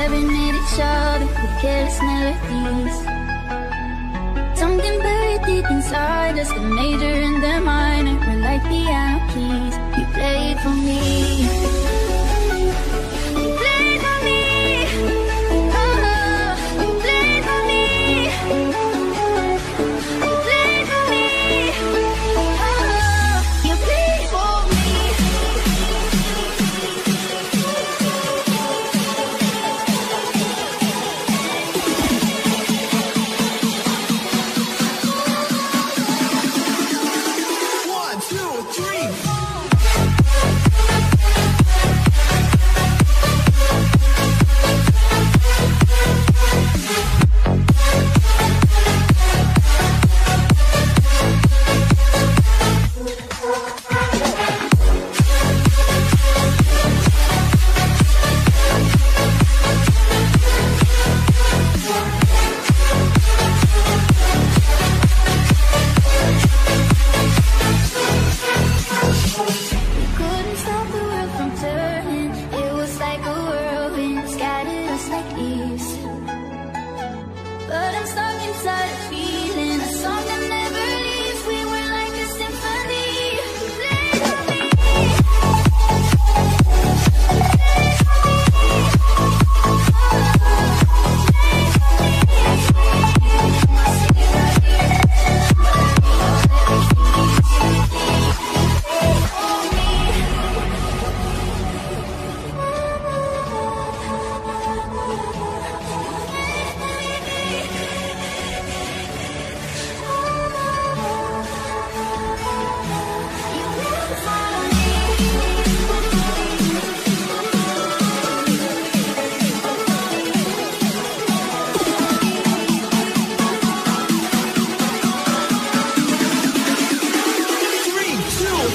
staring at each other with careless melodies. Something buried deep inside us, the major and the minor were like piano keys. You played for me.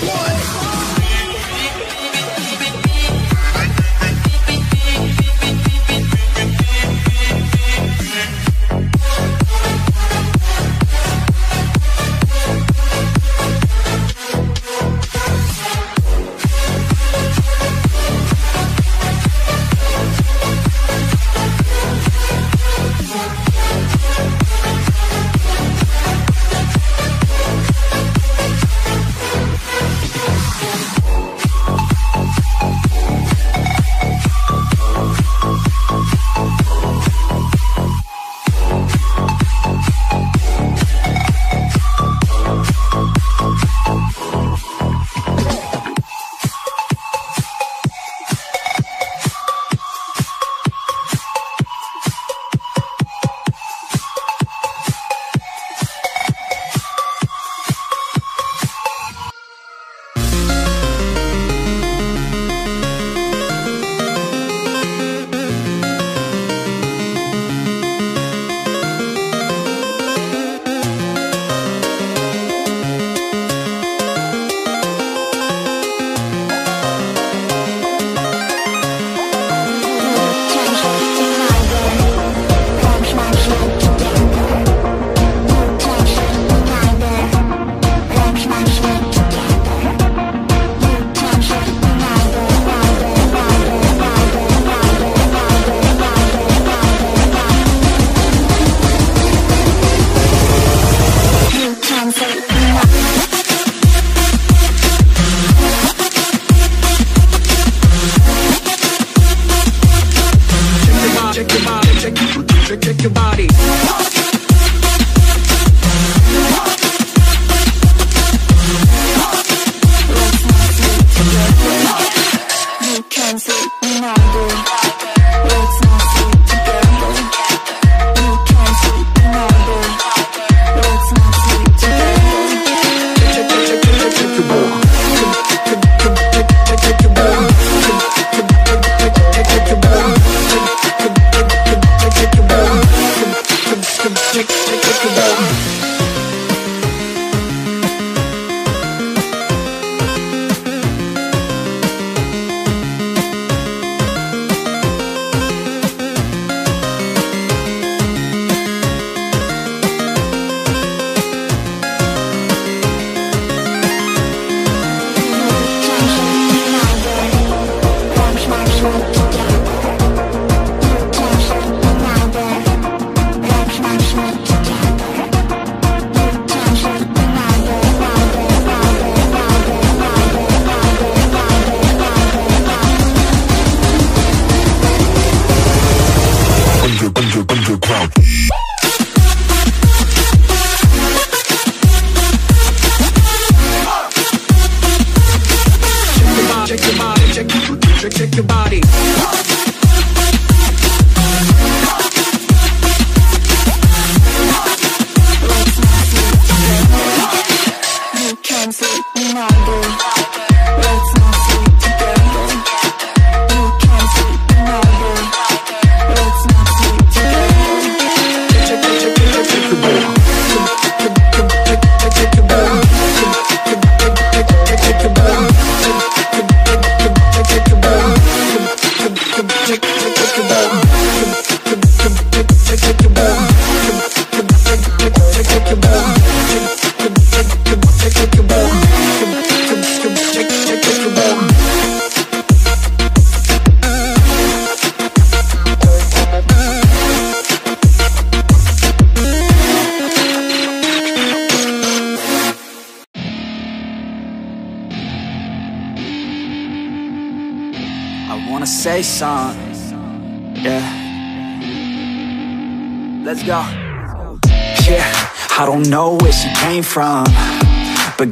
Come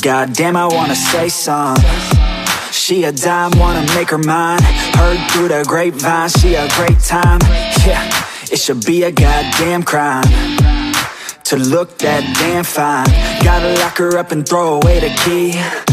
goddamn I wanna say some. She a dime, wanna make her mine. Heard through the grapevine, she a great time. Yeah, it should be a goddamn crime To look that damn fine. Gotta lock her up and throw away the key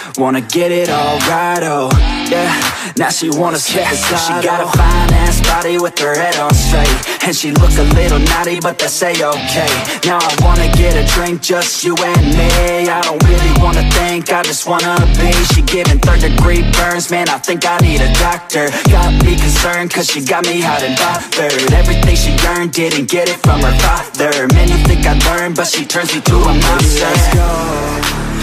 wanna get it all right, oh Yeah. Now she wanna skip yeah, She oh. got a fine ass body with her head on straight. And she look a little naughty but that's a-okay. Now I wanna get a drink, just you and me. I don't really wanna think, I just wanna be. She giving third degree burns, man I think I need a doctor. Got me concerned cause she got me hot and bothered. Everything she earned, didn't get it from her father. Man you think I learned, but she turns me to a monster. Let's go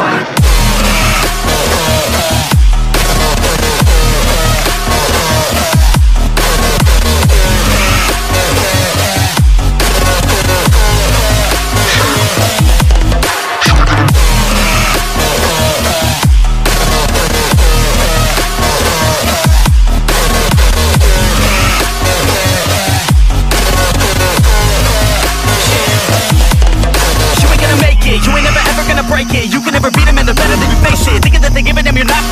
Fight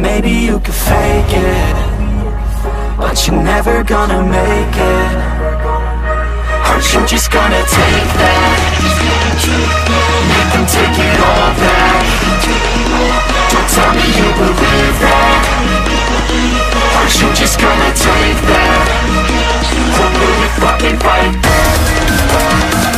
maybe you could fake it But you're never gonna make it Aren't you just gonna take that? Make them take it all back Don't tell me you believe that Aren't you just gonna take that? Or will you fucking fight back?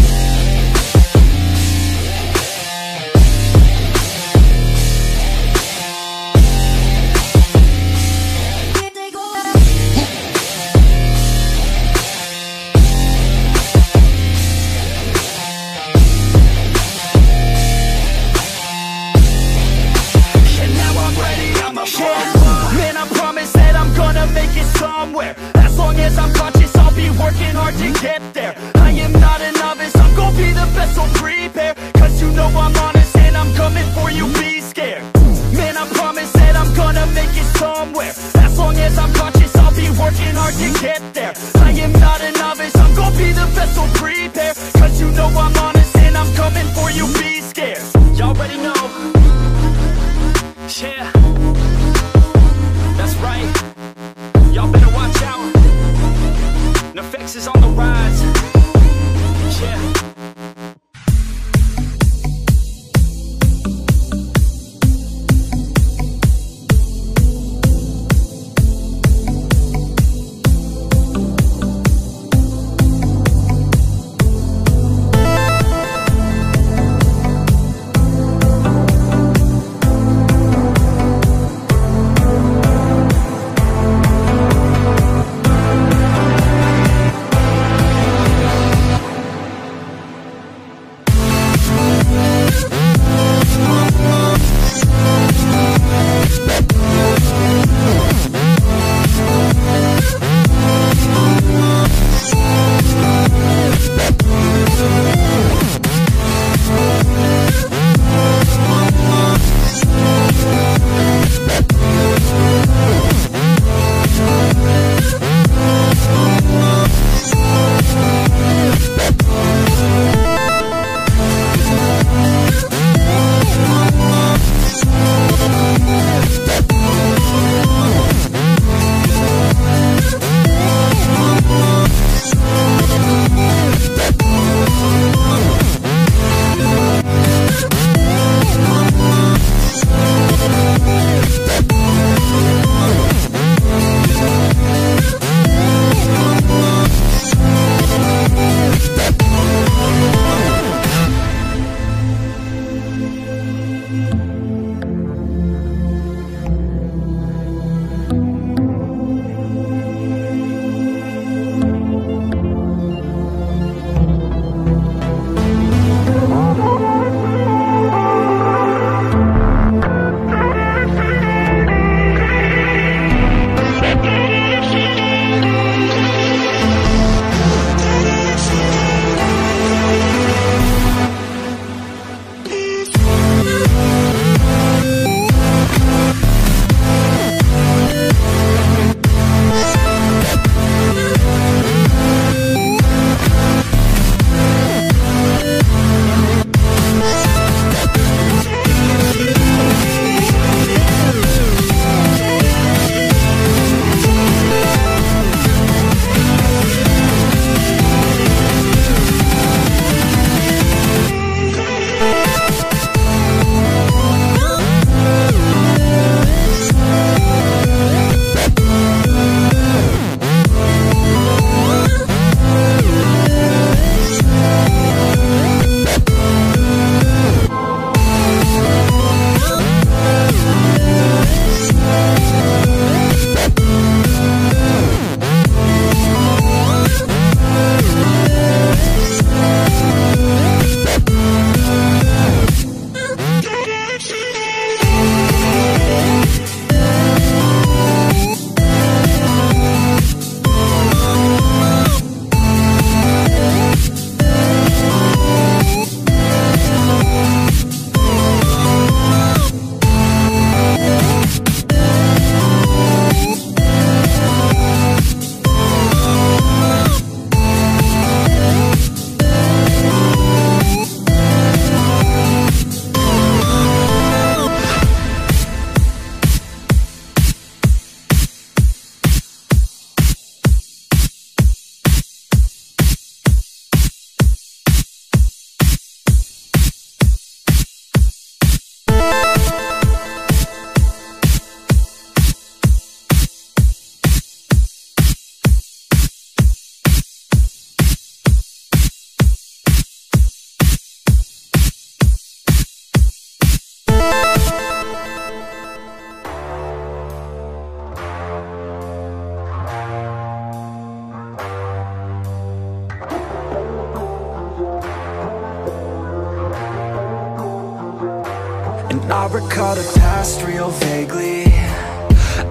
recall the past real vaguely.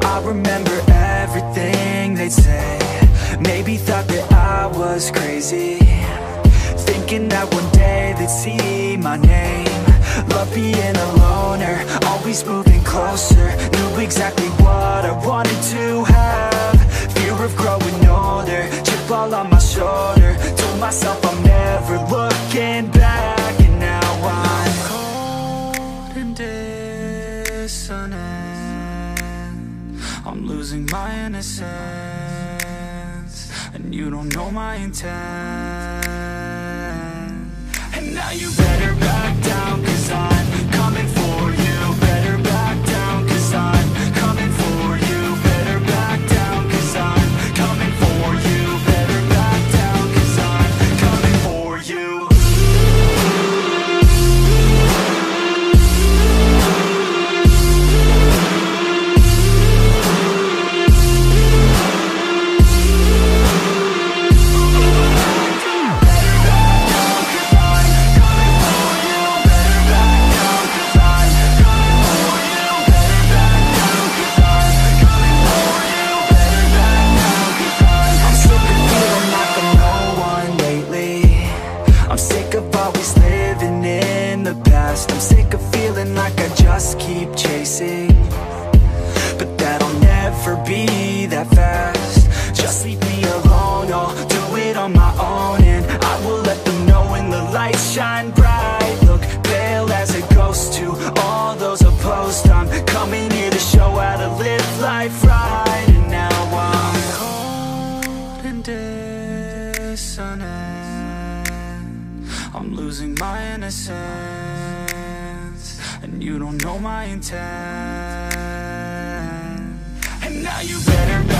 I remember everything they'd say. Maybe thought that I was crazy. Thinking that one day they'd see my name. Love being a loner, always moving closer. Knew exactly what I wanted to have. Fear of growing older, chip all on my shoulder. Told myself I'm never looking back losing my innocence And you don't know my intent. And now you innocence And you don't know my intent. And now you better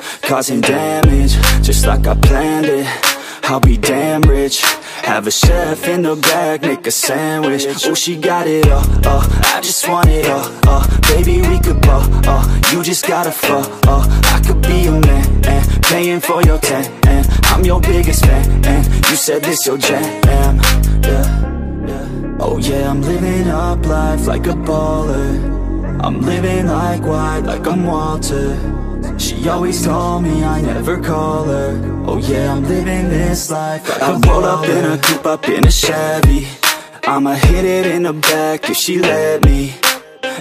causing damage Just like I planned it. I'll be damn rich. Have a chef in the back, make a sandwich. Oh, she got it all, uh, I just want it all, uh Baby, we could ball, uh, you just gotta fall, uh I could be a man, and paying for your tan And I'm your biggest fan, and you said this your jam, yeah. Oh yeah, I'm living up life like a baller. I'm living like white, like I'm Walter she always told me I never call her. Oh yeah, I'm living this life. I roll up in a coupe, up in a Chevy. I'ma hit it in the back if she let me.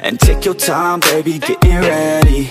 And take your time, baby, getting ready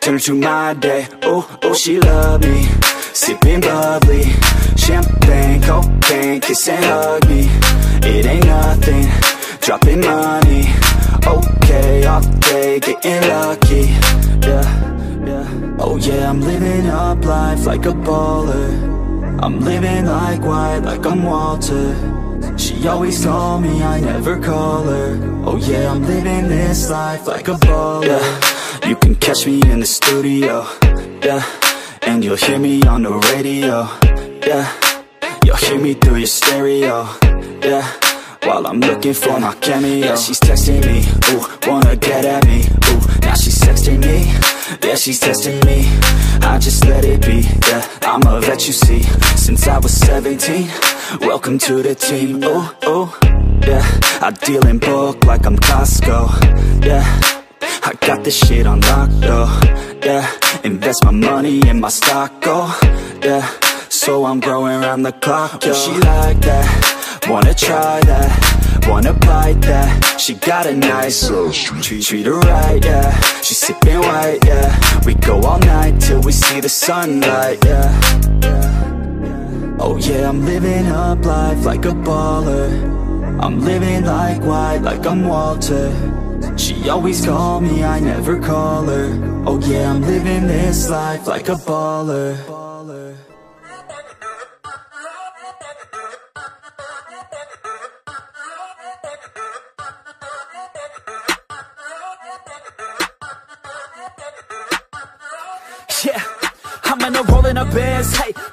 Turn to my day. Oh, oh, she love me. Sipping bubbly Champagne, cocaine Kiss and hug me. It ain't nothing. Dropping money. Okay, off day, getting lucky. Yeah, yeah. Oh yeah, I'm living up life like a baller. I'm living like white, like I'm Walter. She always told me I never call her. Oh yeah, I'm living this life like a baller. Yeah, you can catch me in the studio Yeah, and you'll hear me on the radio Yeah, you'll hear me through your stereo Yeah. While I'm looking for my cameo Yeah, she's texting me, ooh, wanna get at me Ooh, now she's texting me, yeah, she's testing me. I just let it be, yeah, I'm a vet you see. Since I was 17, welcome to the team Ooh, ooh, yeah, I deal in bulk like I'm Costco Yeah, I got this shit on lock though. Yeah, invest my money in my stock, oh Yeah, so I'm growing around the clock, yo. she like that Wanna try that, wanna bite that. She got a nice treat, treat her right, yeah. She sipping white, yeah. We go all night till we see the sunlight, yeah. Oh yeah, I'm living up life like a baller. I'm living like white, like I'm Walter She always call me, I never call her. Oh yeah, I'm living this life like a baller. Yeah, I'm in a rolling a biz, hey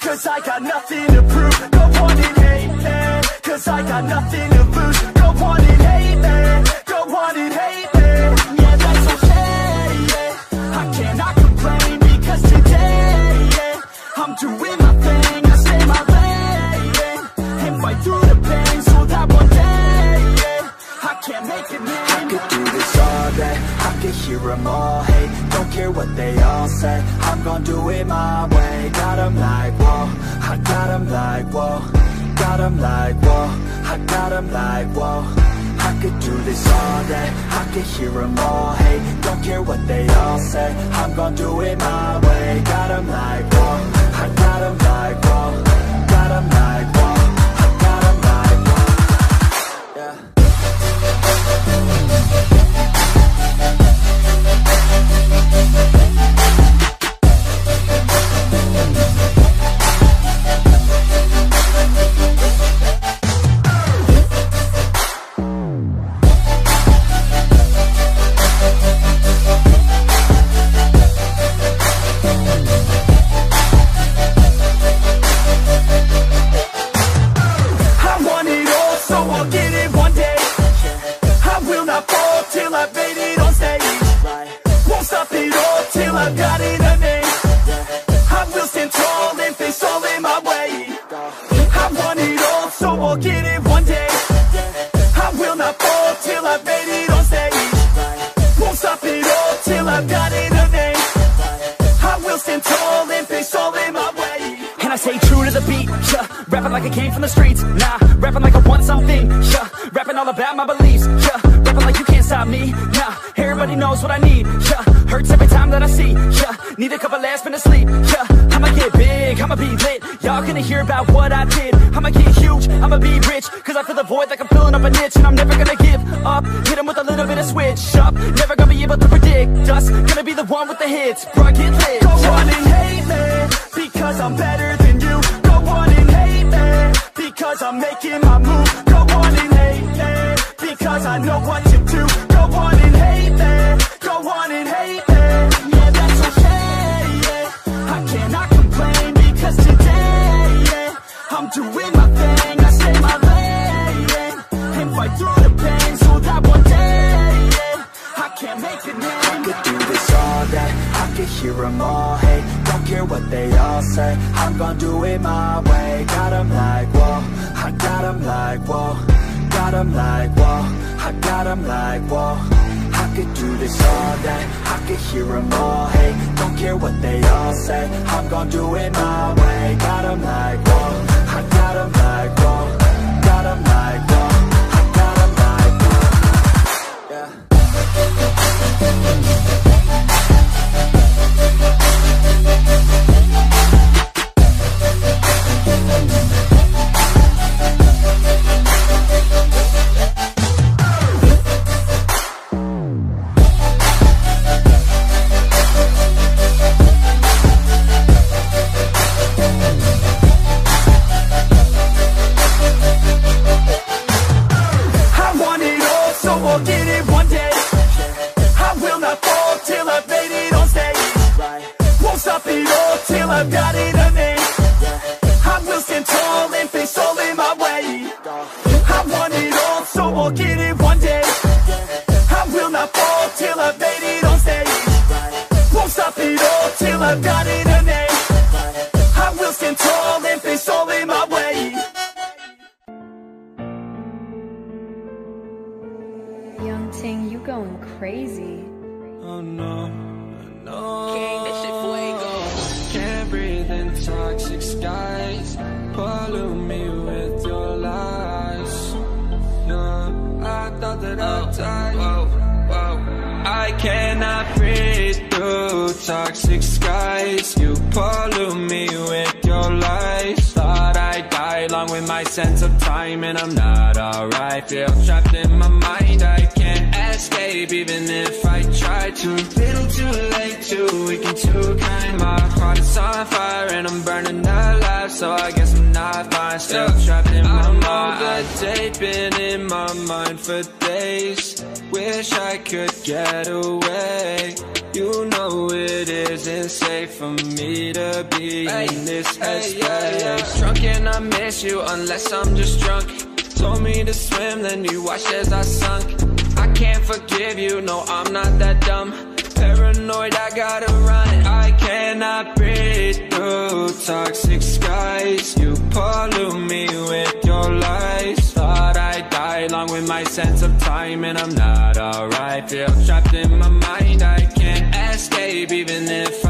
Cause I got nothing to prove. Go on and hate me Cause I got nothing to lose. Go on and hate me Go on and hate me Yeah, that's okay, yeah. I cannot complain? Because today, yeah I'm doing my thing, I stay my lane And fight through the pain so that one day, yeah I can make it name I could do this all day. I could hear them all Don't care what they all say. I'm gonna do it my way. Got them like, whoa. I got them like, whoa. Got them like, whoa. I got them like, whoa. I could do this all day. I could hear them all hate. Don't care what they all say. I'm gonna do it my way. Got them like, whoa. I got them like, whoa Came from the streets, nah Rapping like I want something, yeah Rapping all about my beliefs, yeah Rapping like you can't stop me, nah Everybody knows what I need, yeah Hurts every time that I see, yeah Need a couple last minutes sleep, yeah I'ma get big, I'ma be lit. Y'all gonna hear about what I did could hear them all Hey, Don't care what they all say. I'm gonna do it my way. Got them like, whoa. I got them like, whoa. Got them like, whoa. I got them like, whoa. I could do this all day. I could hear them all, hey. Don't care what they all say. I'm gonna do it my way. Got them like, whoa. I got them like, whoa. Got them like, whoa. I got them like, whoa. Yeah Feel trapped in my mind. I can't escape, even if I try to. Little too late, too weak and too kind. My heart is on fire, and I'm burning alive. So I guess I'm not fine. Still trapped in my mind. I know the date been in my mind for days. Wish I could get away. You know it isn't safe for me to be in this headspace. Drunk and I miss you unless I'm just drunk. Told me to swim, then you watched as I sunk. I can't forgive you, no, I'm not that dumb. Paranoid, I gotta run. I cannot breathe through toxic skies. You pollute me with your lies. Thought I'd die along with my sense of time, and I'm not alright. Feel trapped in my mind, I can't escape, even if I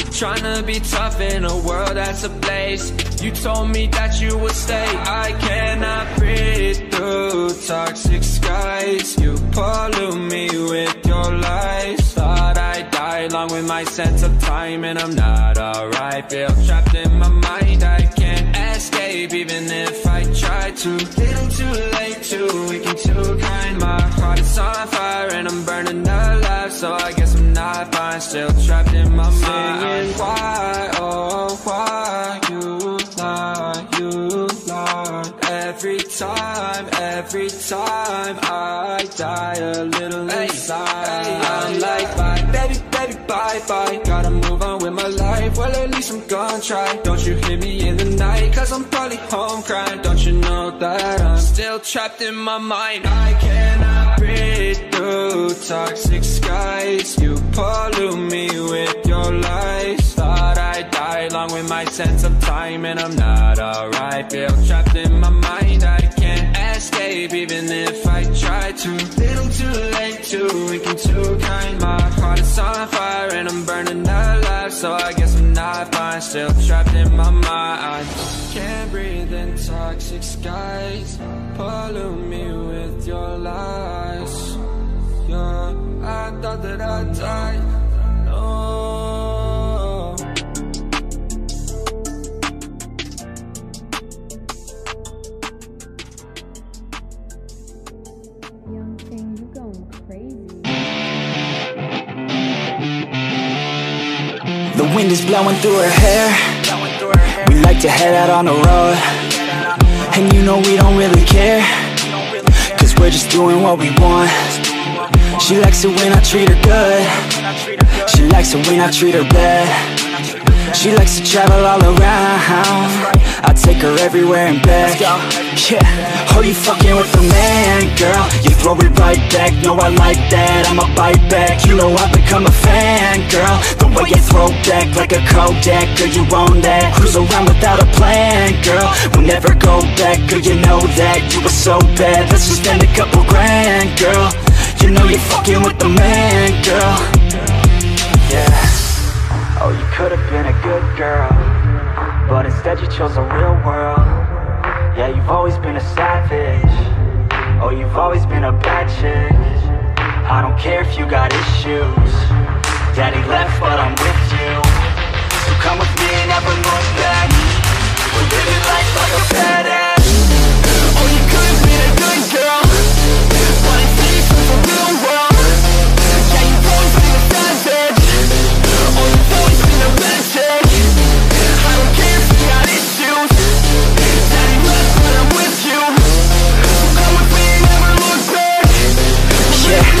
Trying to be tough in a world that's ablaze. You told me that you would stay. I cannot breathe through toxic skies. You pollute me with your lies. Thought I'd die along with my sense of time, and I'm not alright. Feel trapped in my mind. I can't escape, even if I try to. Little too too weak and too kind. My heart is on fire, and I'm burning alive. So I guess I'm not fine. Still trapped in my mind. Why, oh, why you lie, you lie? Every time, every time I die a little inside. I'm like, bye, baby, bye, bye. Gotta move on with my life. Well, at least I'm gonna try. Don't you hear me in the night? Cause I'm probably home crying. Don't you know that I'm still trapped in my mind? I cannot breathe through toxic skies. You pollute me with your lies. Thought I'd die along with my sense of time, and I'm not alright. Feel trapped in my mind. I escape, even if I try to. Little too late, too weak and too kind. My heart is on fire, and I'm burning alive. So I guess I'm not fine. Still trapped in my mind. Can't breathe in toxic skies. Pollute me with your lies. Yeah, I thought that I'd die. No. Wind is blowing through her hair. We like to head out on the road. And you know we don't really care. Cause we're just doing what we want. She likes it when I treat her good. She likes it when I treat her bad. She likes to travel all around. I take her everywhere and back Yeah, oh you fucking with the man, girl? You throw it right back, no I like that. I'ma bite back, you know I've become a fan, girl. The way you throw back like a Kodak Girl, you own that. Cruise around without a plan, girl. We'll never go back, girl, you know that. You were so bad, let's just spend a couple grand, girl. You know you're fucking with the man, girl. Yeah. Oh, you could've been a good girl But instead you chose a real world Yeah, you've always been a savage. Oh, you've always been a bad chick. I don't care if you got issues. Daddy left, but I'm with you. So come with me and never look back. We're living life like a badass We're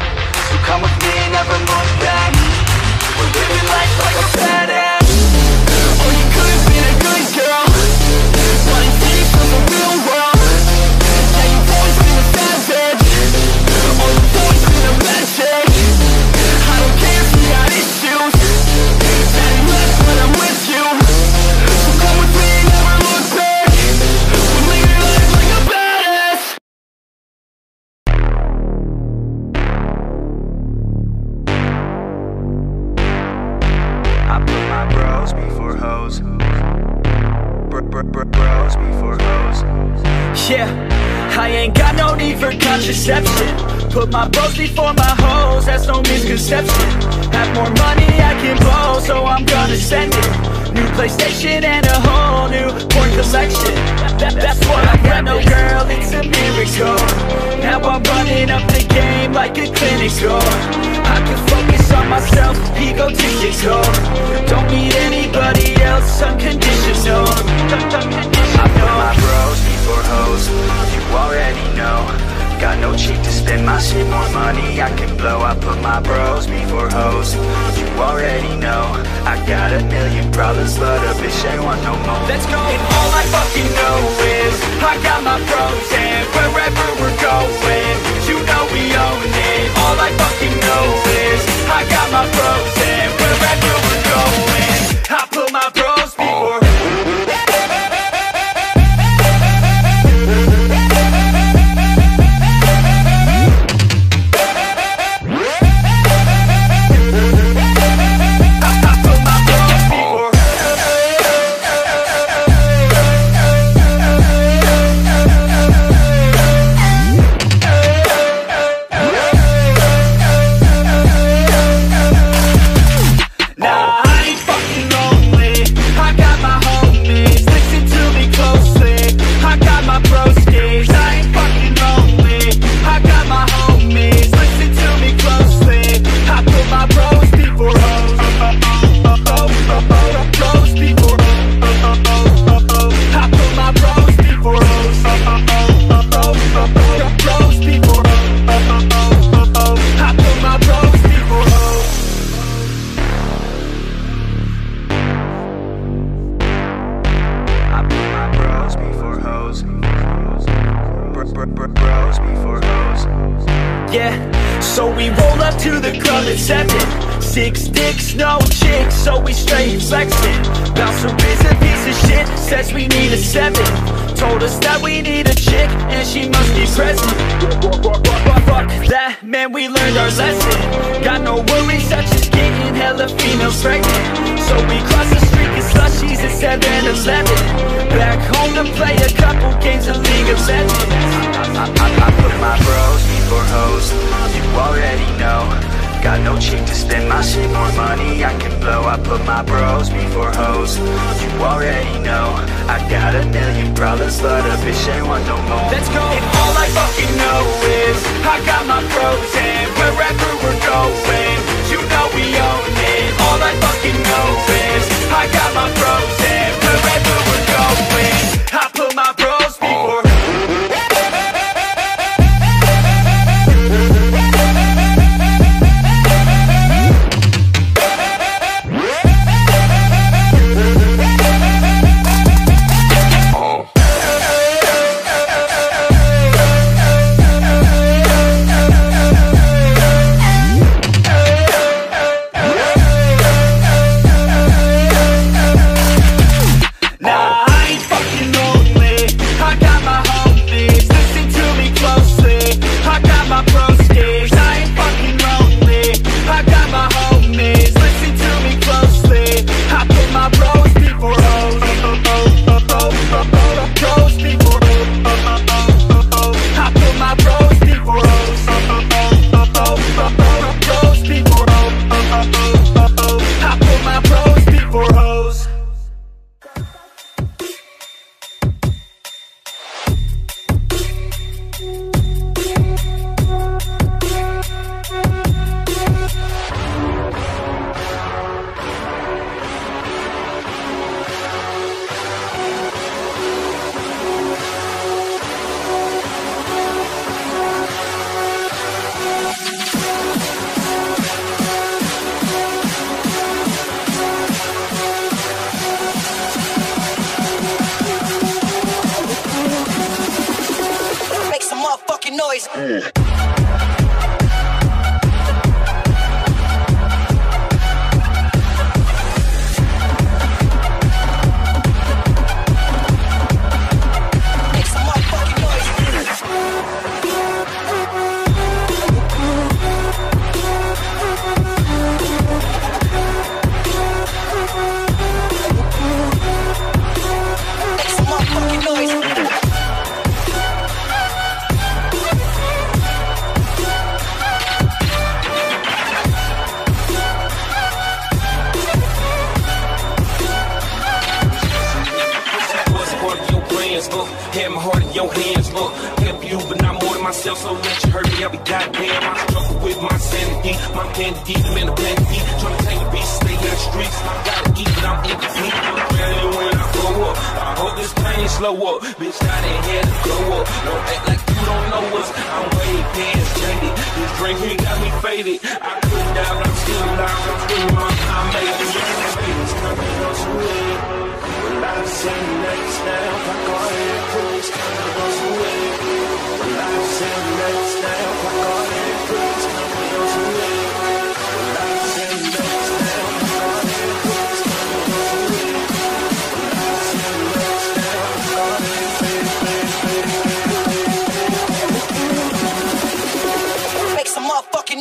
So come with me never look back We're living life like a badass. Oh, you could've been a good girl my bros before my hoes, that's no misconception. Have more money I can blow, so I'm gonna send it. New PlayStation and a whole new porn collection. That- that's what I got, no girl, it's a miracle. Now I'm running up the game like a clinical. I can focus on myself, egotistical. Don't need anybody else, unconditional. I put my bros before hoes, you already know. Got no cheek to spend my shit, more money I can blow. I put my bros before hoes, you already know. I got a million problems, but a bitch ain't want no more. Let's go. And all I fucking know is I got my bros, and wherever we're going, you know we own it. All I fucking know is I got my bros, and wherever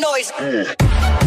noise. Make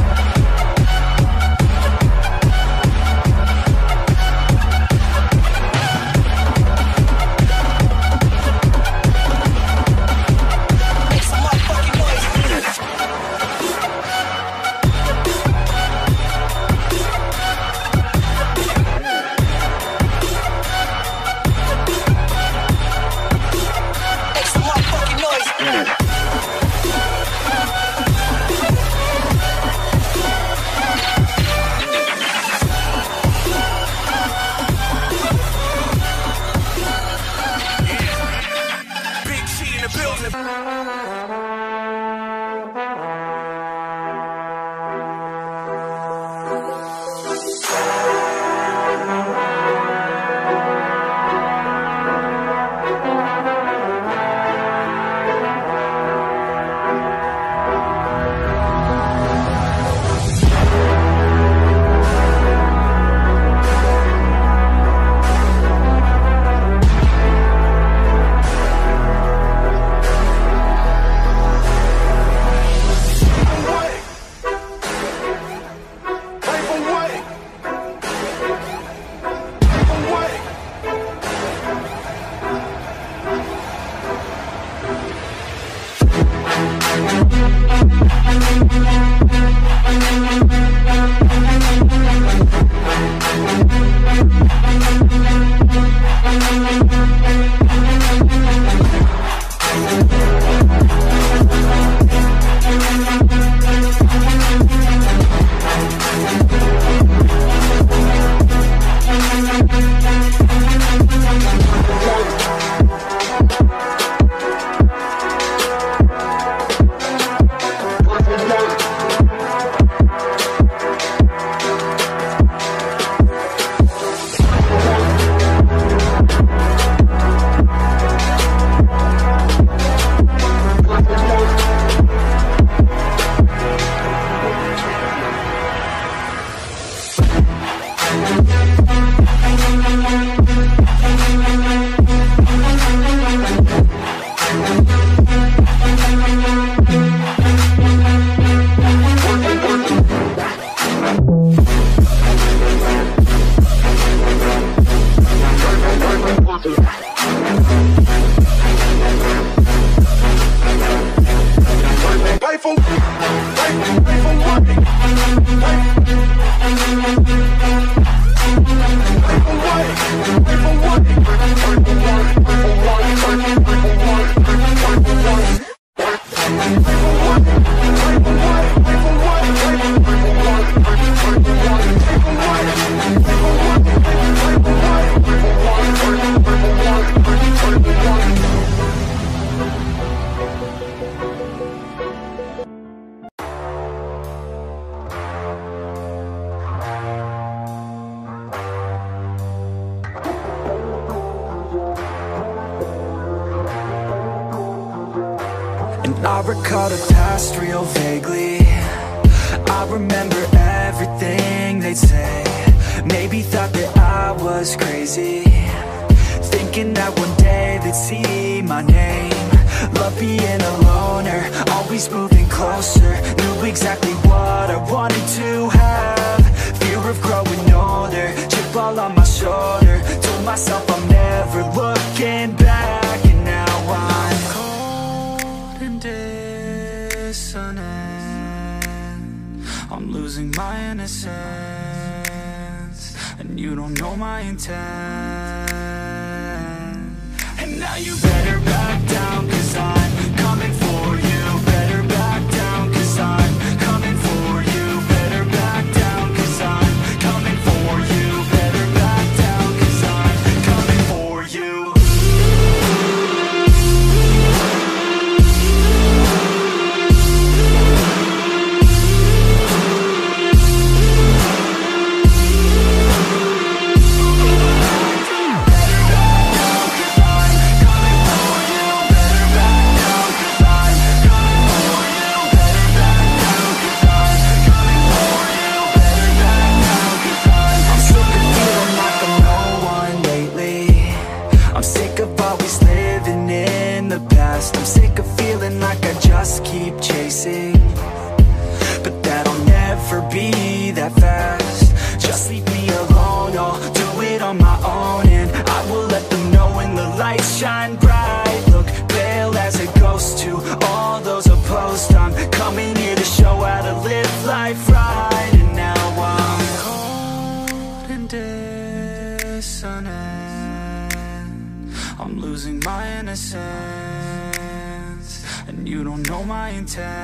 know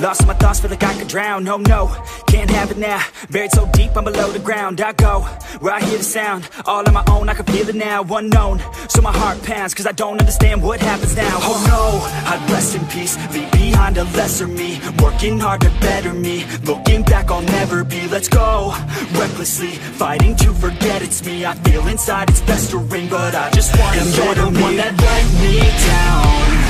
Lost my thoughts, feel like I could drown. No, no, can't have it now. Buried so deep, I'm below the ground. I go where I hear the sound. All on my own, I can feel it now. Unknown, so my heart pounds, cause I don't understand what happens now. Oh no, I'd rest in peace. Leave behind a lesser me. Working hard to better me. Looking back, I'll never be. Let's go recklessly, fighting to forget it's me. I feel inside it's best to ring, but I just want to you're the one that let me down.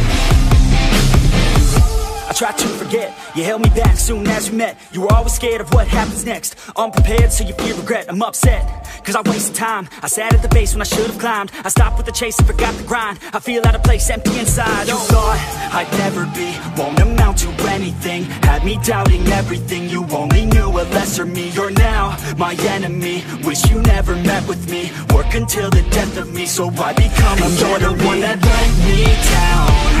try to forget. You held me back soon as we met. You were always scared of what happens next. Unprepared so you fear regret. I'm upset Cause I wasted time. I sat at the base when I should've climbed. I stopped with the chase and forgot the grind. I feel out of place, empty inside. You thought I'd never be Won't amount to anything. Had me doubting everything. You only knew a lesser me. You're now my enemy. Wish you never met with me. Work until the death of me. So I become a You're the one that let me down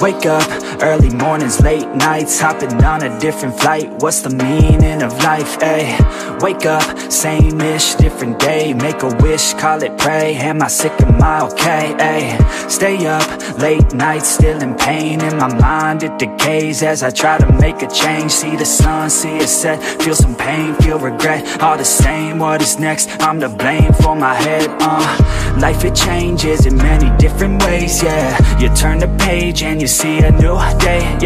Wake up, mornings, late nights, hopping on a different flight. What's the meaning of life, ayy? Wake up, same-ish, different day. Make a wish, call it pray. Am I sick, am I okay, ayy? Stay up, late nights, still in pain. In my mind, it decays as I try to make a change. See the sun, see it set, feel some pain, feel regret. All the same, what is next? I'm to blame for my head, uh. Life, it changes in many different ways, yeah. You turn the page and you see a new day, yeah.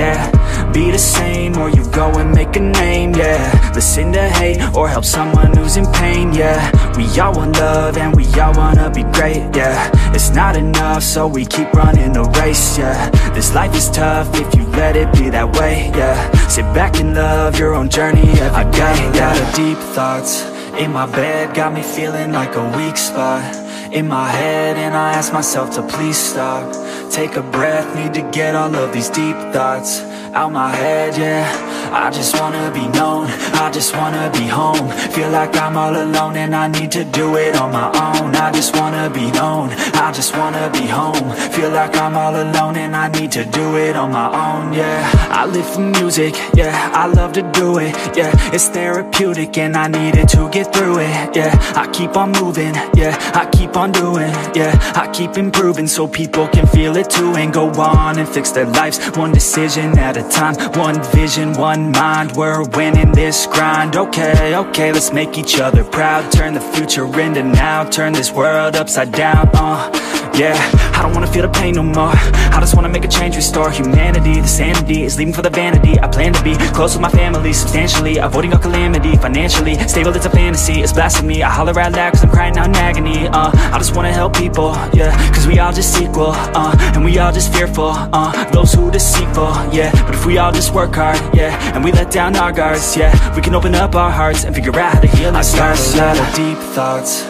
Be the same or you go and make a name, yeah. Listen to hate or help someone who's in pain, yeah. We all want love and we all wanna be great, yeah. It's not enough, so we keep running the race, yeah. This life is tough if you let it be that way, yeah. Sit back and love your own journey every. I got a lot of deep thoughts in my bed, got me feeling like a weak spot in my head and I ask myself to please stop. Take a breath, need to get all of these deep thoughts out my head, yeah. I just wanna be known, I just wanna be home. Feel like I'm all alone and I need to do it on my own. I just wanna be known, I just wanna be home. Feel like I'm all alone and I need to do it on my own, yeah. I live for music, yeah, I love to do it, yeah. It's therapeutic and I need it to get through it, yeah. I keep on moving, yeah, I keep on doing, yeah. I keep improving so people can feel it too And go on and fix their lives, one decision at a time One vision, one mind, we're winning this grind. Okay, okay, let's make each other proud. Turn the future into now, turn this world upside down, uh yeah, I don't wanna feel the pain no more. I just wanna make a change, restore humanity. The sanity is leaving for the vanity. I plan to be close with my family Substantially, avoiding all calamity Financially, stable it's a fantasy It's blasphemy, I holler out loud cause I'm crying out in agony. Uh, I just wanna help people, yeah Cause we all just equal, uh, and we all just fearful uh, Those who deceitful, yeah. But if we all just work hard, yeah And we let down our guards, yeah We can open up our hearts and figure out how to heal our scars I got a lot of deep thoughts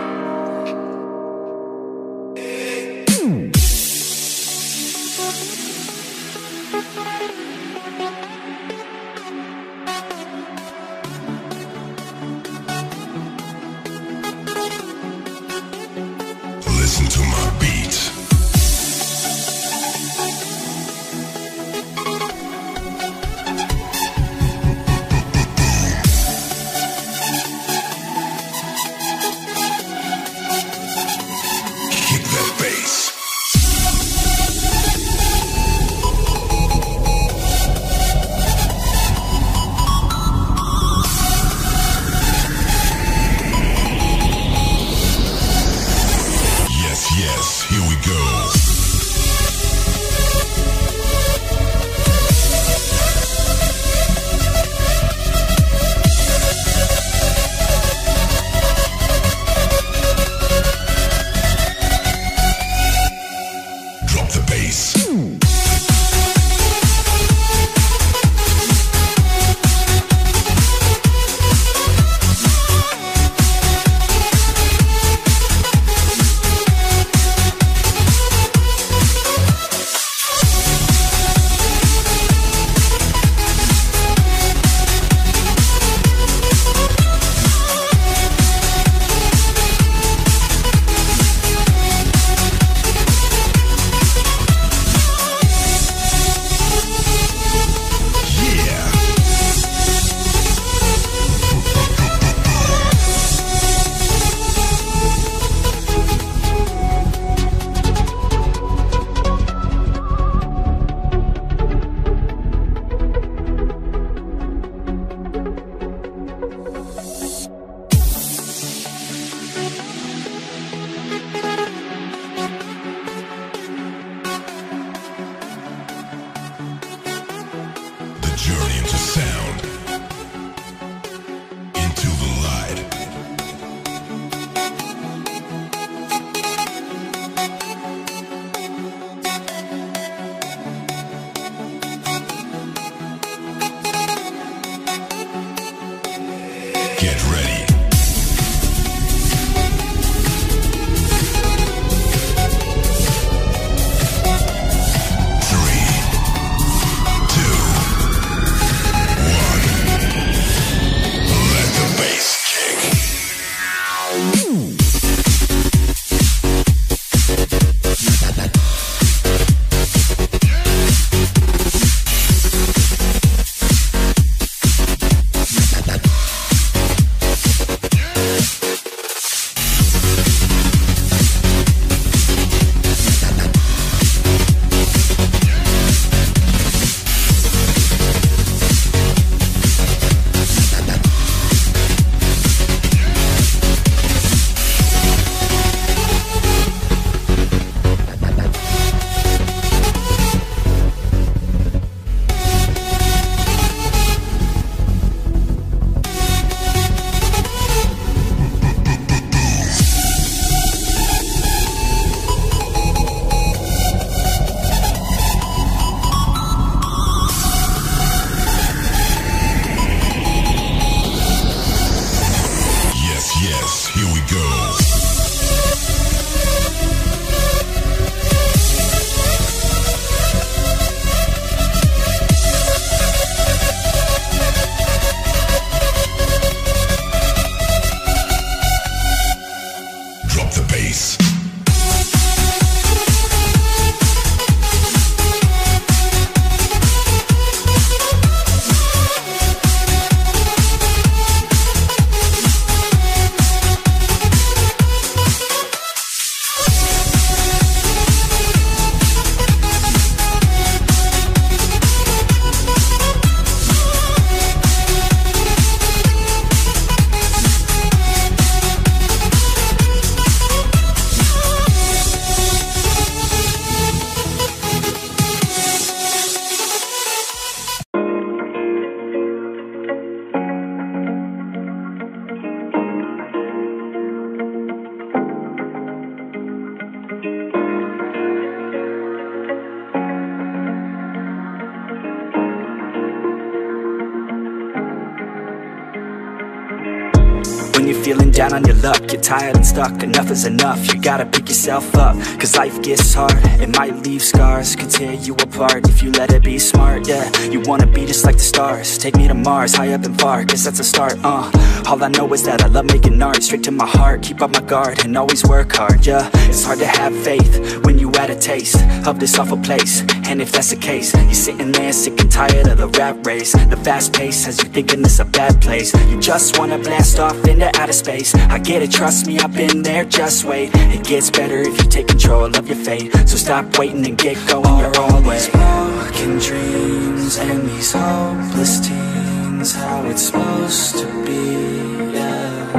Down on your luck, you're tired and stuck, enough is enough. You gotta pick yourself up, cause life gets hard. It might leave scars, could tear you apart if you let it be smart. Yeah, you wanna be just like the stars. Take me to Mars, high up and far, guess that's a start, uh. All I know is that I love making art, straight to my heart. Keep up my guard and always work hard, yeah. It's hard to have faith when you had a taste of this awful place. And if that's the case, you're sitting there sick and tired of the rat race. The fast pace has you thinking this a bad place. You just wanna blast off into outer space. I get it, trust me, I've been there, just wait. It gets better if you take control of your fate. So stop waiting and get going your own way. broken dreams and these hopeless teens How it's supposed to be, yeah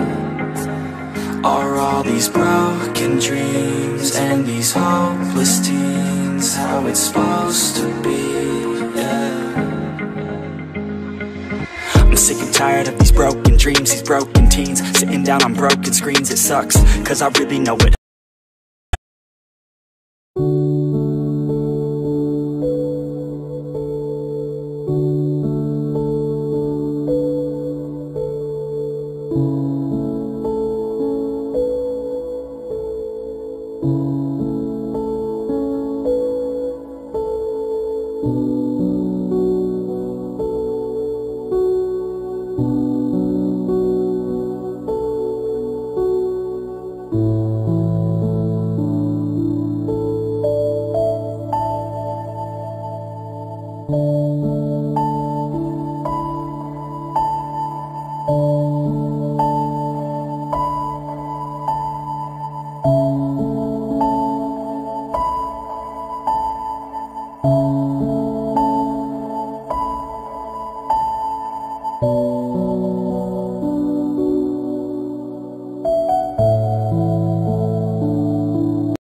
Are all these broken dreams and these hopeless teens How it's supposed to be, yeah I'm sick and tired of these broken dreams, these broken teens. Sitting down on broken screens, it sucks. Cause I really know it